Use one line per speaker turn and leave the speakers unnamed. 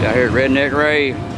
Out here at Redneck Rave.